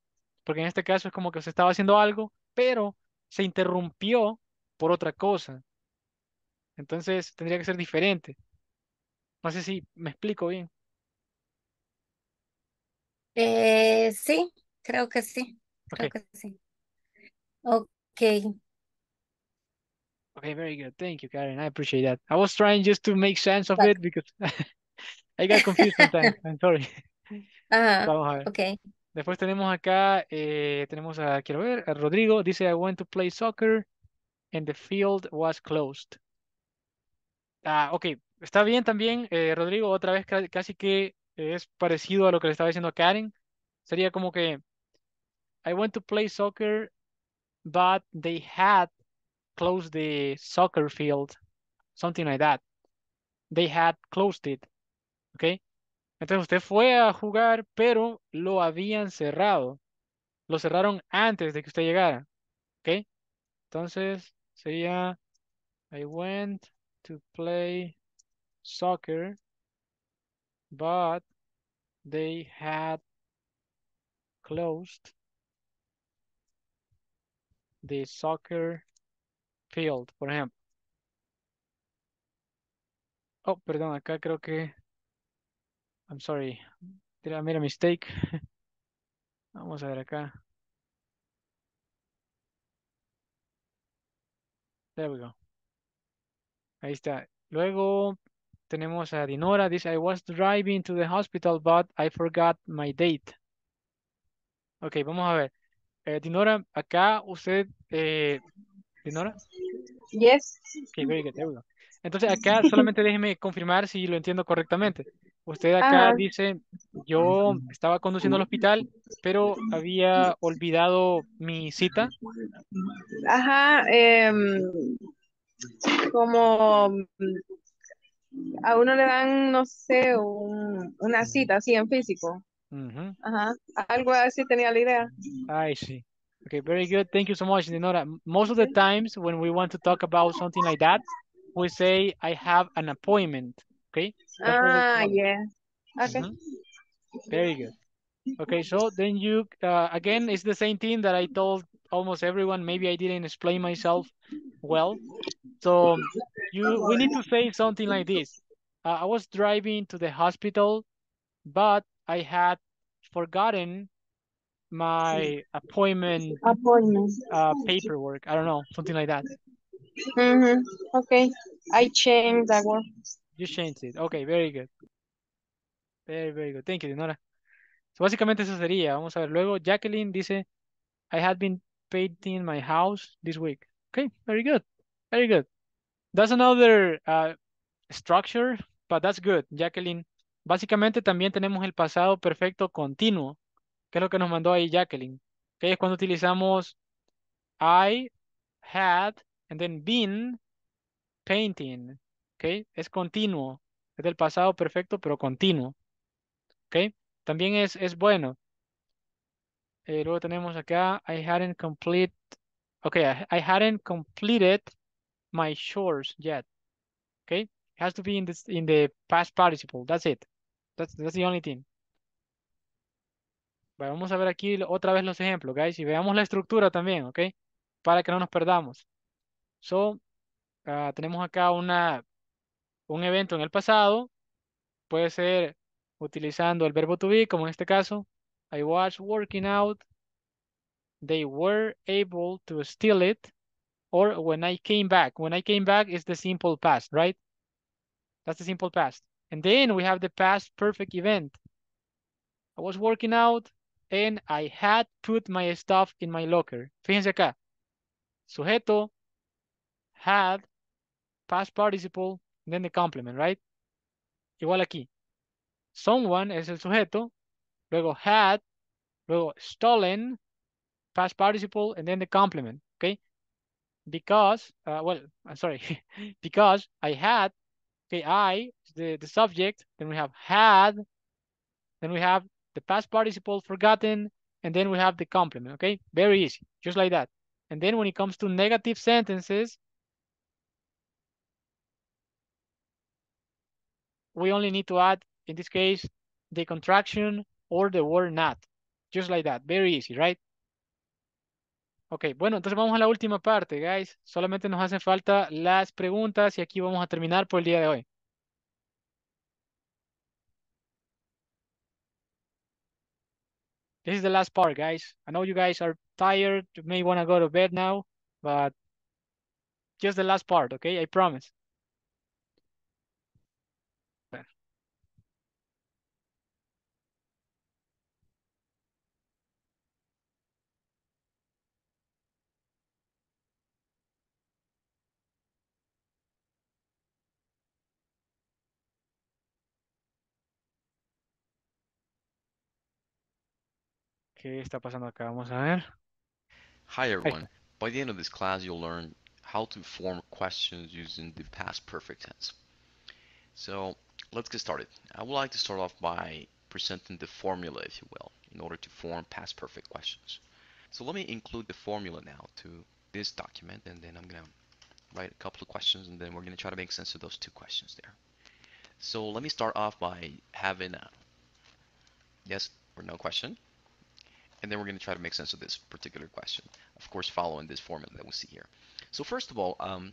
porque en este caso es como que se estaba haciendo algo, pero se interrumpió por otra cosa. Entonces tendría que ser diferente. No sé si me explico bien. Eh, sí, creo que sí. Creo que sí. Ok. okay, very good. Thank you, Karen. I appreciate that. I was trying just to make sense of it because I got confused sometimes. I'm sorry. Ajá. Vamos a ver. Ok. Después tenemos acá, eh, tenemos a, quiero ver, a Rodrigo. Dice, I went to play soccer and the field was closed. Ah, ok. Está bien también, eh, Rodrigo. Otra vez ca- casi que es parecido a lo que le estaba diciendo a Karen. Sería como que, I went to play soccer, but they had closed the soccer field. Something like that. They had closed it. ¿Ok? Entonces usted fue a jugar, pero lo habían cerrado. Lo cerraron antes de que usted llegara. ¿Ok? Entonces sería I went to play soccer, but they had closed the soccer field, por ejemplo. Oh, perdón, acá creo que I'm sorry. Did I made a mistake? Vamos a ver acá. There we go. Ahí está. Luego tenemos a Dinora. Dice, I was driving to the hospital, but I forgot my date. Ok, vamos a ver. Eh, Dinora, acá usted, eh, Dinora. Yes. Ok, very good. There we go. Entonces acá solamente déjeme confirmar si lo entiendo correctamente. Usted acá Ajá. dice, yo estaba conduciendo al hospital, pero había olvidado mi cita. Ajá. em, como mm, a uno le dan, no sé, un- una cita así en físico. Ajá. Algo así tenía la idea. I see. Okay, very good. Thank you so much, Dinora. Most of the times when we want to talk about something like that, we say, I have an appointment. Okay, that's what we Ah, yeah. Okay. Mhm. Very good. Okay, so then you, uh, again, it's the same thing that I told almost everyone. Maybe I didn't explain myself well. So you, we need to say something like this. Uh, I was driving to the hospital, but I had forgotten my appointment Appointment. uh, paperwork. I don't know, something like that. Mhm. Okay. I changed that word. You changed it. Okay, very good. Very, very good. Thank you, Dinora. So básicamente eso sería. Vamos a ver. Luego, Jacqueline dice, I had been painting my house this week. Okay, very good. Very good. That's another uh, structure, but that's good, Jacqueline. Básicamente también tenemos el pasado perfecto continuo, que es lo que nos mandó ahí Jacqueline. Que es cuando utilizamos I had and then been painting. ¿Ok? Es continuo. Es del pasado perfecto, pero continuo. ¿ok? También es, es bueno. Eh, luego tenemos acá, I hadn't complete, okay, I, hadn't completed my chores yet. Okay, it has to be in this in the past participle. That's it. That's the only thing. Vamos a ver aquí otra vez los ejemplos, guys, y veamos la estructura también, ¿ok? Para que no nos perdamos. So, ah, tenemos acá una, un evento en el pasado. Puede ser utilizando el verbo to be, como en este caso. I was working out. They were able to steal it. Or when I came back. When I came back is the simple past, right? That's the simple past. And then we have the past perfect event. I was working out and I had put my stuff in my locker. Fíjense acá. Sujeto, had, past participle, then the complement, right? Igual aquí. Someone es el sujeto, luego had, luego stolen, past participle, and then the complement, okay? Because, uh, well, I'm sorry, because I had, okay, I, the, the subject, then we have had, then we have the past participle forgotten, and then we have the complement, okay? Very easy, just like that. And then when it comes to negative sentences, we only need to add, in this case, the contraction or the word not. Just like that, very easy, right? Ok, bueno, entonces vamos a la última parte, guys. Solamente nos hacen falta las preguntas y aquí vamos a terminar por el día de hoy. This is the last part, guys. I know you guys are tired. You may want to go to bed now, but just the last part, okay? I promise. ¿Qué está pasando acá? Vamos a ver. Hi everyone. By the end of this class, you'll learn how to form questions using the past perfect tense. So let's get started. I would like to start off by presenting the formula, if you will, in order to form past perfect questions. So let me include the formula now to this document, and then I'm going to write a couple of questions, and then we're going to try to make sense of those two questions there. So let me start off by having a yes or no question and then we're going to try to make sense of this particular question, of course, following this formula that we see here. So first of all, um,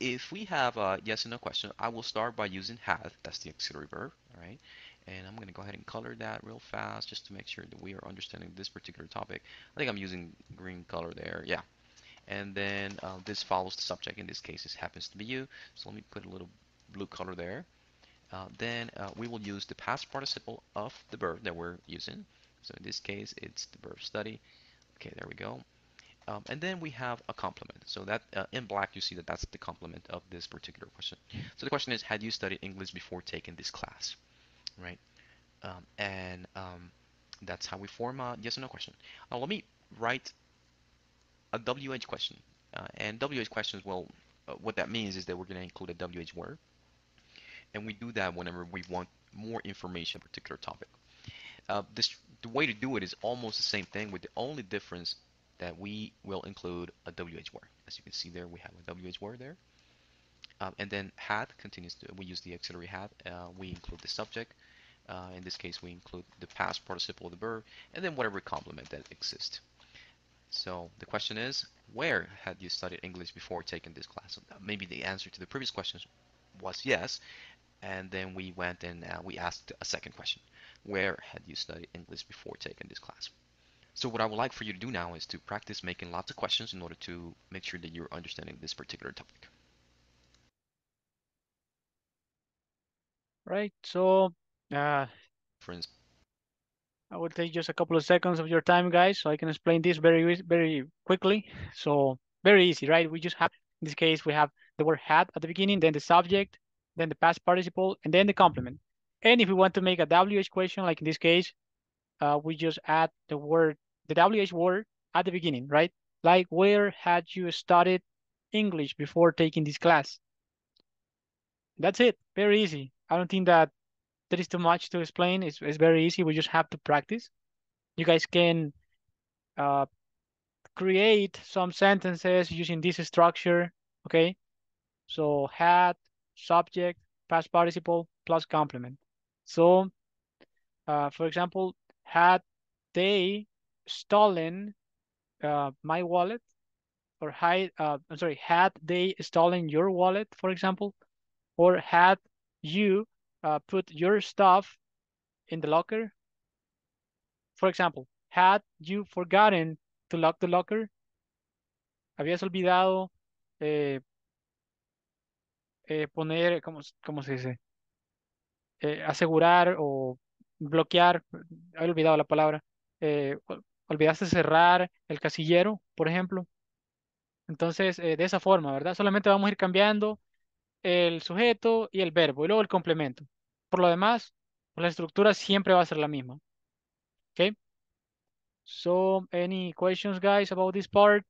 if we have a yes and no question, I will start by using have, that's the auxiliary verb, all right? And I'm going to go ahead and color that real fast just to make sure that we are understanding this particular topic. I think I'm using green color there, yeah. And then uh, this follows the subject, in this case it happens to be you, so let me put a little blue color there. Uh, then uh, we will use the past participle of the verb that we're using. So in this case, it's the verb study. Okay, there we go. Um, and then we have a complement. So that uh, in black, you see that that's the complement of this particular question. So the question is, had you studied English before taking this class, right? Um, and um, that's how we form a yes or no question. Now let me write a WH question. Uh, and WH questions, well, uh, what that means is that we're going to include a WH word. And we do that whenever we want more information on a particular topic. Uh, this the way to do it is almost the same thing with the only difference that we will include a WH word. As you can see there, we have a WH word there. Um, and then had continues to, we use the auxiliary had. Uh, we include the subject. Uh, in this case, we include the past participle of the verb, and then whatever complement that exists. So the question is, where had you studied English before taking this class? So maybe the answer to the previous question was yes, and then we went and uh, we asked a second question where had you studied English before taking this class? So what I would like for you to do now is to practice making lots of questions in order to make sure that you're understanding this particular topic. Right, so uh, Friends. I will take just a couple of seconds of your time, guys, so I can explain this very, very quickly. So very easy, right? We just have, in this case, we have the word had at the beginning, then the subject, then the past participle, and then the complement. And if we want to make a WH question, like in this case, uh, we just add the word, the WH word at the beginning, right? Like, where had you studied English before taking this class? That's it, very easy. I don't think that there is too much to explain. It's, it's very easy. We just have to practice. You guys can uh, create some sentences using this structure, okay? So had, subject, past participle, plus complement. So, uh, for example, had they stolen uh, my wallet or had, uh, I'm sorry, had they stolen your wallet, for example, or had you uh, put your stuff in the locker? For example, had you forgotten to lock the locker? ¿Habías olvidado eh, eh, poner, ¿cómo, ¿cómo se dice? Eh, asegurar o bloquear, he olvidado la palabra, eh, olvidaste cerrar el casillero, por ejemplo. Entonces, eh, de esa forma, ¿verdad? Solamente vamos a ir cambiando el sujeto y el verbo y luego el complemento. Por lo demás, pues, la estructura siempre va a ser la misma. Okay. So, any questions, guys, about this part?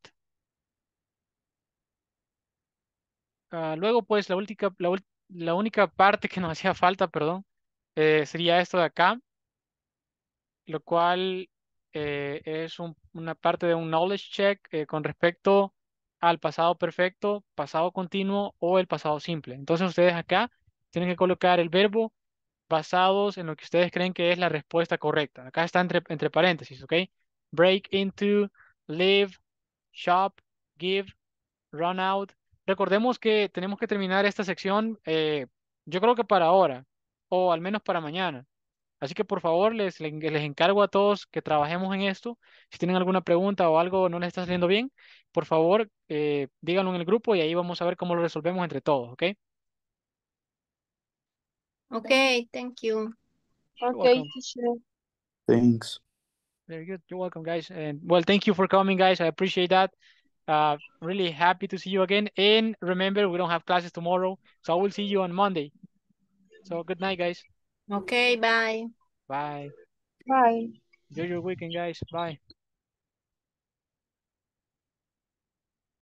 Uh, luego, pues, la única, la, la, única parte que nos hacía falta, perdón, eh, sería esto de acá, lo cual eh, es un, una parte de un knowledge check eh, con respecto al pasado perfecto, pasado continuo o el pasado simple. Entonces, ustedes acá tienen que colocar el verbo basados en lo que ustedes creen que es la respuesta correcta. Acá está entre, entre paréntesis, ¿ok? Break into, live, shop, give, run out. Recordemos que tenemos que terminar esta sección, eh, yo creo que para ahora, o al menos para mañana. Así que por favor les, les encargo a todos que trabajemos en esto. Si tienen alguna pregunta o algo no les está saliendo bien, por favor eh, díganlo en el grupo y ahí vamos a ver cómo lo resolvemos entre todos, ¿ok? Okay, thank you. Okay. Thanks. Very good. You're welcome, guys. And well, thank you for coming, guys. I appreciate that. Uh, really happy to see you again. And remember, we don't have classes tomorrow, so I will see you on Monday. So good night, guys. Okay, bye. Bye. Bye. Enjoy your weekend, guys. Bye.